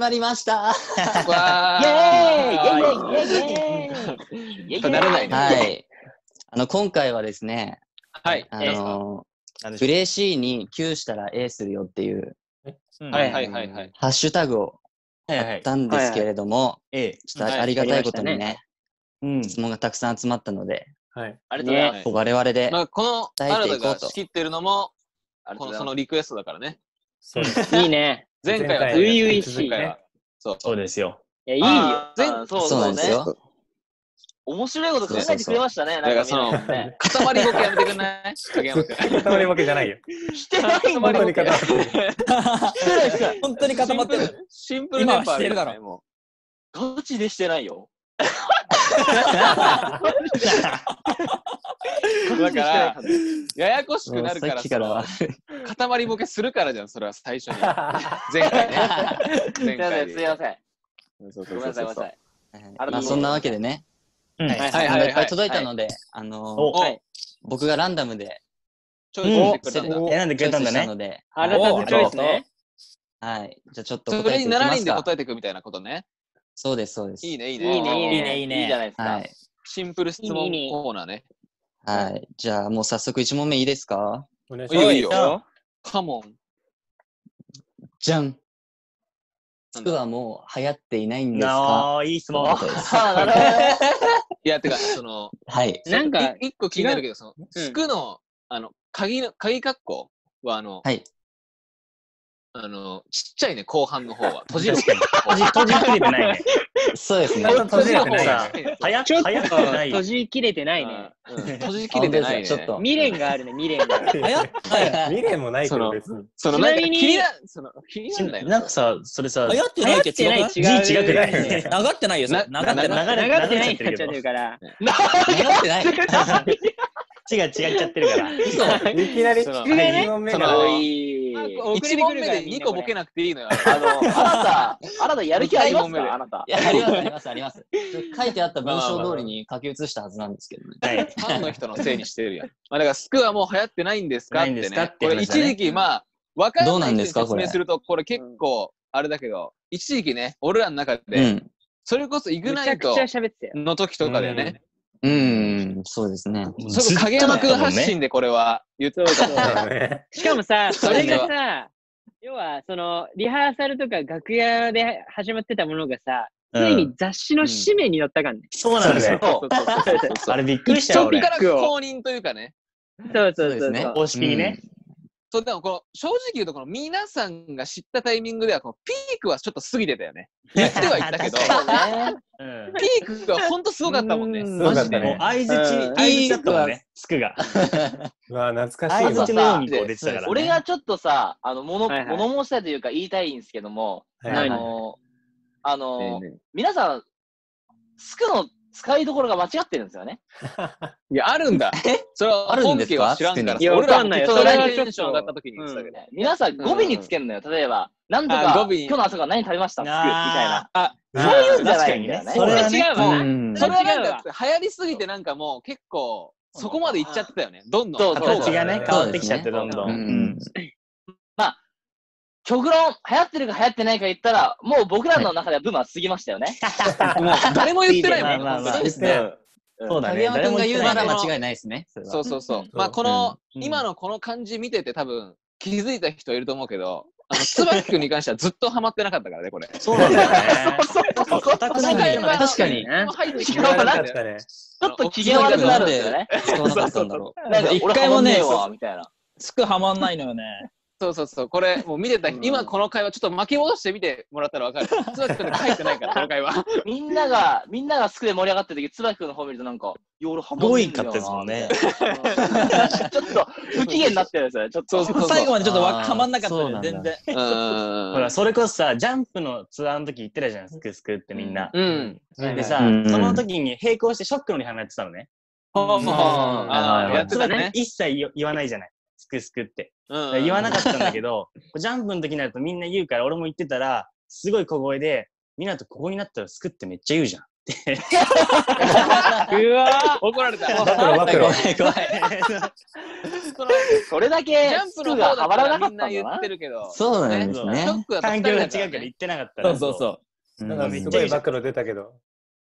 まりました。わ イエーイイーエーイイエーイイエーイイエーイ慣れないねはい。あの、今回はですね、はい。あえのプレイ C に Q したら A するよっていううはいはいはいはい。ハッシュタグを。やったんですけれども、ええ。ちょっとありがたいことにね、うん。質問がたくさん集まったので、はい。ありがとうございます。我々で、まあ、この伝え原田ていこうとが仕切ってるのも、この。そのリクエストだからね。そうです。いいね。前回は初々しい前回はそう。そうですよ。いや、いいよ。あーあそうそうなんですよ。面白いこと考えてくれましたね。だからそのなんかね。塊ボケやめてくんない？影山君。固まりわけじゃないよ。してないんだ本当に固まってる。本当に固まってる。シンプルメンバー今はしてるだろガチでしてないよ。う だから、ややこしくなるからもうさっきからその塊ボケするからじゃん、それは最初に。前回ね。すいませ前回ん、すいません。そうそうごめんなさい、ごめんなさい。まあそんなわけでね、うん。はいはい質問がいっぱい届いたので、あのおはい。僕がランダムでちょいちょいしてくれたんだ。選んでくチョイスしたれたんだね。ので、あなたのチョイスね。はい。じゃあちょっとそれに答えていき7人でますか。答えていくみたいなことね。そうです、そうです。いいね、いいいね。いね、いいね。いいねいいねいいじゃないですか。はい。シンプル質問コーナーね。はい。じゃあもう早速1問目いいですか？お願いします。いいよ。カモン。じゃん。なんだ？スクはもう流行っていないんですか？なあ、いい質問。いや、てか、その、はい。なんかい一個気になるけど、その、スクの、あの、鍵の、鍵括弧は、あの、はい。あの、ちっちゃいね、後半の方は。閉じる。閉じ、閉じきれてないね。そうですね。閉じれてないさね。はや、ちょっはやってとない。閉じきれてないね。うん閉じきれてないね。ちょっと未練があるね、未練が。はやはい。未練もないけど別に。その、なんかちなみに気にな、その、気になるん。なんかさ、それさ、流行ってないけど違くない流行ってない字違くない流行ってないよ。流なってない。流ってないってるけどになっちゃってるから。流行ってない。字が違っちゃってるから。いきなり、その一問目そのから。おい。一問目で2個ボケなくていいのよ。あの、あなた、あなたやる気ありますか？あなた。あります、あります、あります。書いてあった文章通りに書き写したはずなんですけどね。はい。ファンの人のせいにしてるやん。まあ、だから、スクはもう流行ってないんですか？ってねないんですかっ。てこれ、一時期、まあ、わかどうらな人にないんですか？説明すると、これ結構、あれだけど、一時期ね、俺らの中うで、ん。それこそイグナイト。の時とかでね、うん、そうですね。それこそ影山くん発信でこれは言ってそうそうそうだね。しかもさ、それがさ、要は、その、リハーサルとか楽屋で始まってたものがさ、ついに雑誌の紙面に載ったからね。そうなんだよ。あれびっくりしたよ、俺ちょっぴか。ら公認というかね。そうそうそうそうですね公式にね。そう、でもこの、正直言うと、この皆さんが知ったタイミングでは、このピークはちょっと過ぎてたよね。言ってはいたけど。ピークがほんとすごかったもんね。うんマジで。もう相づち、うん相づちだったもんね、スクが。う わ、懐かしいわ相づち。のようにこう出てたからね。俺がちょっとさ、あの、物、はいはい物申したいというか言いたいんですけども、はいあの、あの、皆さん、スクの使いどころが間違ってるんですよね。え いや、あるんだ。それはあるん本家ですか？は知らんからいや俺らわかんないよそそれはちょっとテンション上がった時に言ってたけど。皆さん語尾につけるのよ。例えば、なんとか、今日の朝から何食べました？みたいな。あ、そういうんじゃないんだよね。それ違うわ。うんそれはなん違うわか流行りすぎてなんかもう結構、そこまで行っちゃってたよね。どんどん。そうそう形がね、変わってきちゃって、どんど。うんん。極論、流行ってるか流行ってないか言ったら、もう僕らの中ではブームは過ぎましたよね。もう誰も言ってないもん。まあまあですね。そうだね。影山くんが言うなら間違いないですね。そうそうそう。んまあこの、うん今のこの感じ見てて多分気づいた人いると思うけど、あの、椿くんに関してはずっとハマってなかったからね、これ。そうなんだよね。そう硬くないんだよね確かに入ってきてなかかったよ。ね。ちょっと機嫌悪くなるんですよね。使わなかったんだろなんか、一俺回もねえわ、みたいな。すくはまんないのよね。そうそうそう。これ、もう見てた、うん今この会話ちょっと巻き戻してみてもらったらわかる。椿くんで書いてないから、この会話。みんなが、みんながスクで盛り上がってる時、椿君の方見るとなんか、いや、俺ハマったですもんね。ちょっと、不機嫌になってるんですよね。ちょっと。そうそう最後までちょっとはまんなかった全然。ほら、それこそさ、ジャンプのツアーの時行ってたじゃん、スクスクってみんな。うん。でさ、うんその時に並行してショックのリハもやってたのね。ああ、やってたね。一切言言わないじゃない。スクスクって。うん言わなかったんだけど、ジャンプの時になるとみんな言うから、俺も言ってたら、すごい小声で、みんなとここになったらスクってめっちゃ言うじゃん。って、うわ怒られた。怖い怖い。それだジけャンプの方かったらみんなん言って。るけど。そうなんですそうねショ。ックだった環境が違うからね言ってなかったら。そうそうそう。うんなんかすごい暴露出たけど。う。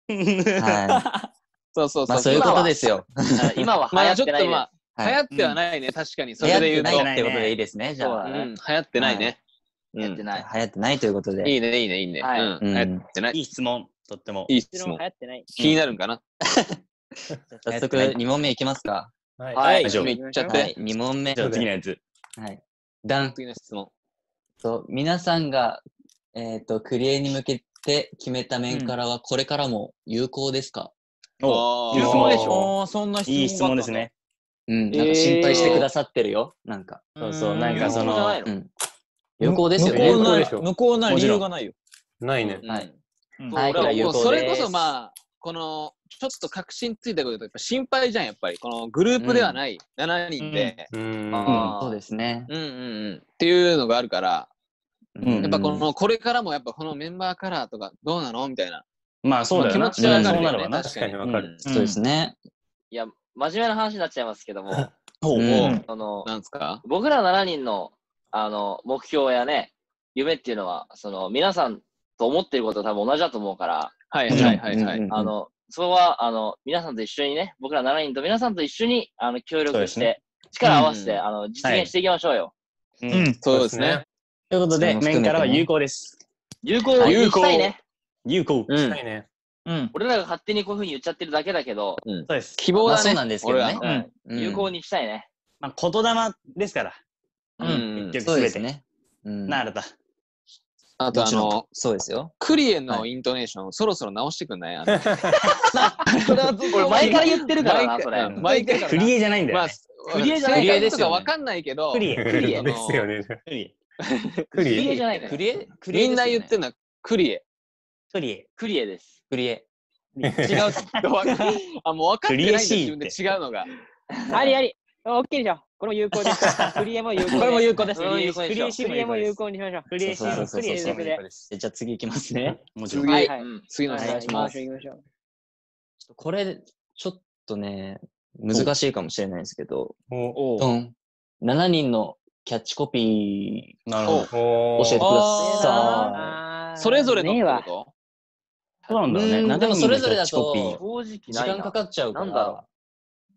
はそうそうそう。あそういうことですよ。今は流まあ行ってないでちょっとまあ、はい流行ってはないね、確かに。そ流行れで言うと。ってないってことでいいですね、じゃあ。そうだねうん、流行ってないね。うんやってない。流行ってないということで。いいね、いいね、いいね。はいうん、うん流行ってない。いい質問、とっても。いい質問流。行ってない。気になるんかな？早速2問目いきますか。はい。はい大丈夫めっちゃっはて。い、2問目。じゃあ次のやつ。はい。ダン次の質問。と、皆さんが、えっ、と、クリエに向けて決めた面からは、これからも有効ですか、おあーいい質問でしょ。おーそんな質問いい質問ですね。うん、なんか心配してくださってるよ。なんか。そうそう、なんかその有効じゃない、の？うん。有効ですよ無ね。効な有効でしょ無効な理由がないよ。ないね。はい。うんはい。それこそまあ、この、ちょっと確信ついたことで、やっぱ心配じゃん、やっぱり。このグループではない7人で。うん。そうですね。うんうんうん。っていうのがあるから、うんやっぱこの、これからもやっぱこのメンバーカラーとかどうなのみたいな。まあそうだよな。気持ちはわかるよねそうなるわな。確かにわかる。そうですね。いや、真面目な話になっちゃいますけども、ほううんその、なんですか？僕ら7人の、あの、目標やね、夢っていうのは、その、皆さんと思っていること多分同じだと思うから、はいはいはいはい。うんあの、そこは、あの、皆さんと一緒にね、僕ら7人と皆さんと一緒に、あの、協力して、ね力を合わせて、うんあの、実現していきましょうよ。うんうん。そうですね。。ということで、面からは有効です。有効に有効したいね。有効。うんしたいね。うん。俺らが勝手にこういうふうに言っちゃってるだけだけど、そうです。まあ希望だね。そうなんですけどねうん有効にしたいね。まあ言霊ですから。うん結そう局すべて。ですね。うん。なると。あとあもちろんの、そうですよ。クリエのイントネーション、そろそろ直してくんない？あの 俺前から言ってるからな、それ。うん毎回クリエじゃないんだよまあね。、クリエじゃない正解ですよねとかわかんないけど、クリエ。クリエですよね。クリエ。ククリリエ。エじゃないク。リエクリエみんな言ってる。るのはクリエ。クリエ。クリエです。クリエ。違う。あ、もう分かってないんだクリエシー自分で違うのが。ありあり。オッケーでしょ。これも有効です。クリエも有効です。これも有効ですこれも有効クでしょリエシーもクリエも有有効効にしましょう。クリエシーもクリエです。じゃあ次行きますね。もちろん。次はい次のおはい願いします。行きましょう。これ、ちょっとね、難しいかもしれないですけど、おおうドン。7人のキャッチコピなるほど。教えてくだあさあーそれぞれのこそうなんだろうね。うんでもそれぞれだと7人のキャッチコピーい。正直ないな。時間かかっちゃうから、なんだろ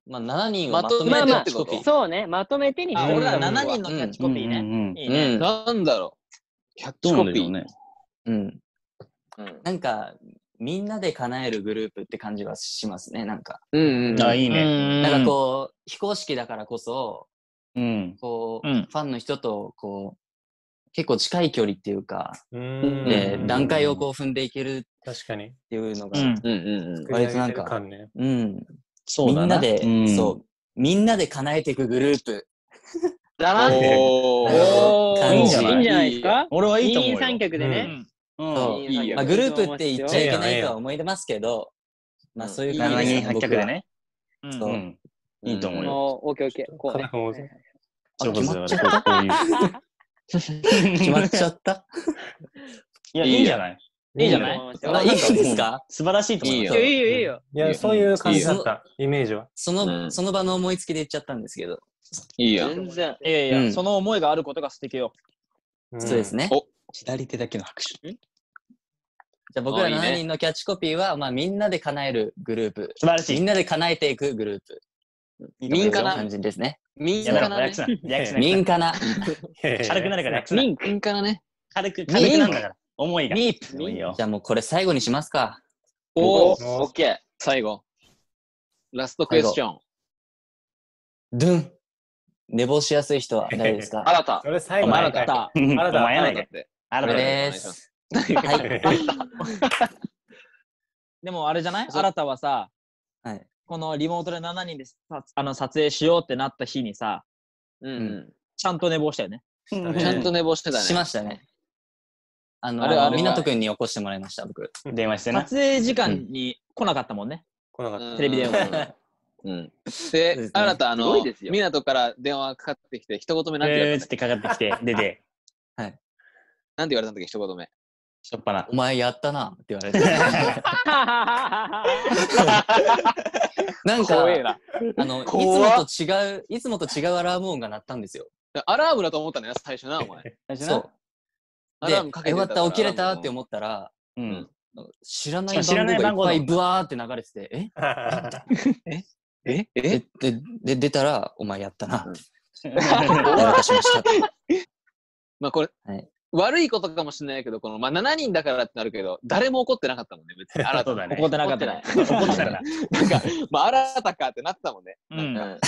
まあ7人をまとめてってことャッチコピー。そうね。まとめてにあ、俺らうん7人のキャッチコピーね。いいね。ん。なんだろう。キャッチどうコピー。なんだろうね。うん。うんなんか、みんなで叶えるグループって感じはしますね、なんか。うんうん。あ、いいね。なんかこう、非公式だからこそ、うん。こう、うんファンの人と、こう、結構近い距離っていうか、うんで、うん段階をこう踏んでいけるっ確かに。ていうのが、うん。うんうんうん。割となんかねうん。そう。みんなで、うんそう、みんなで叶えていくグループ。だな。お おー感じいいんじゃないいいんじゃないですか俺はいいと思うよ。二人三脚でね。うんそういいよまあ、グループって言っちゃいけないとは思いますけど、まあそういう感7人じですね。8脚でね。うんそううん。いいと思うよ。オッケーオッケー。こうまっちゃそうこういう。決まっちゃった？いや、いいんじゃない？いいじゃない？あ、いいですか？素晴らしいと思いますいいよいいよいいよ。いや、そういう感じだった、イメージは。その、うんその場の思いつきで言っちゃったんですけど、いいやん。全然。いやいうや、んその思いがあることが素敵よ。そうですね。お左手だけの拍手。じゃあ僕らあいいね7人のキャッチコピーは、まあみんなで叶えるグループ。素晴らしい。みんなで叶えていくグループ。民かな感じですね。民やめろ、かな。民かな。軽くなるから略すな。ミン民かなね。軽く、軽くなんだから。思いが。ミープ。もういいよ。じゃあもうこれ最後にしますか。おオッケー。最後。ラストクエスチョン。ドゥン。寝坊しやすい人は誰ですか？新た。それ最お前ら後の回た。お前やないか。って。あらこれですす。はい。でもあれじゃない？新たはさ、はい。このリモートで7人でさあの撮影しようってなった日にさ、うんうん。ちゃんと寝坊したよね。ちゃんと寝坊してたね。しましたね。あの、あれは湊くんに起こしてもらいました、僕。電話してな。撮影時間に来なかったもんね。来なかっうんテレビ電話。うん。でですね、新たあの港から電話かかってきて、一言目なんて言われたっえーつってかかってきて、出て。け なんて言われたんだっけ、一言目。しょっぱな。お前やったなって言われて。なんか、怖えな。あの、いつ怖っもと違う、いつもと違うアラーム音が鳴ったんですよ。アラームだと思ったのよ、最初な、お前。そう。アでラームかけてよかった、起きれた？って思思ったら、うん。知らない知らない番号がいっぱいブワーって流れてて、え？え？でえ？でで、出たら、お前やったな。っ。やらかしました。まあこれ、はい悪いことかもしれないけど、この、まあ7人だからってなるけど、誰も怒ってなかったもんね、別に。あらそうだね。怒ってなかったね。怒ってたな。なんか、まあ、新たかってなったもんね。う。うんん。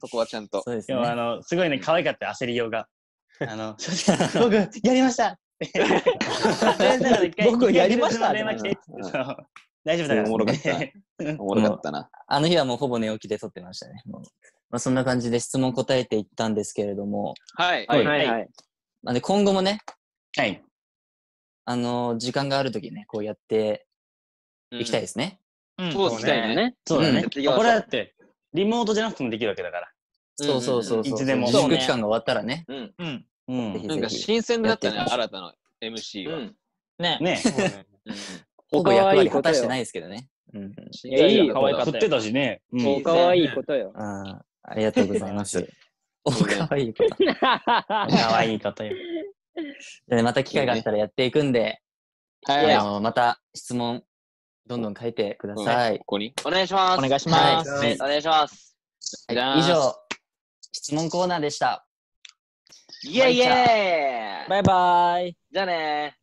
そこはちゃんと。そうですでも、あね。の、すごいね、可愛かったよ焦りようが。あの、僕、やりました僕やりました大丈夫だから。おもろかったおもろかったな。あの日はもうほぼ寝起きで撮ってましたね。まあ、そんな感じで質問答えていったんですけれども、はい。はいはいはい。まあね、今後もね、はい。あの時間があるときね、こうやっていきたいですね。うんそうですね。ね。そうだね。これだって、リモートじゃなくてもできるわけだから。そうそうそうそう。いつでも自粛期間が終わったらね。うん。うん。なんか新鮮だったね、新たな MC が。うん。ね。ね僕は 役割果たしてないですけどね。うんうん。いやいいよ可愛かったよ振ってたしね。うんおかわいいことよ。ありがとうございます。おかわいいこと。じ可愛い方よ。ゃあねまた機会があったらやっていくんで、はい。あのまた質問、どんどん書いてください。ここに。お願いします。お願いします。はいお願いします。以上、質問コーナーでした。イェイイェイバイバイ。じゃあね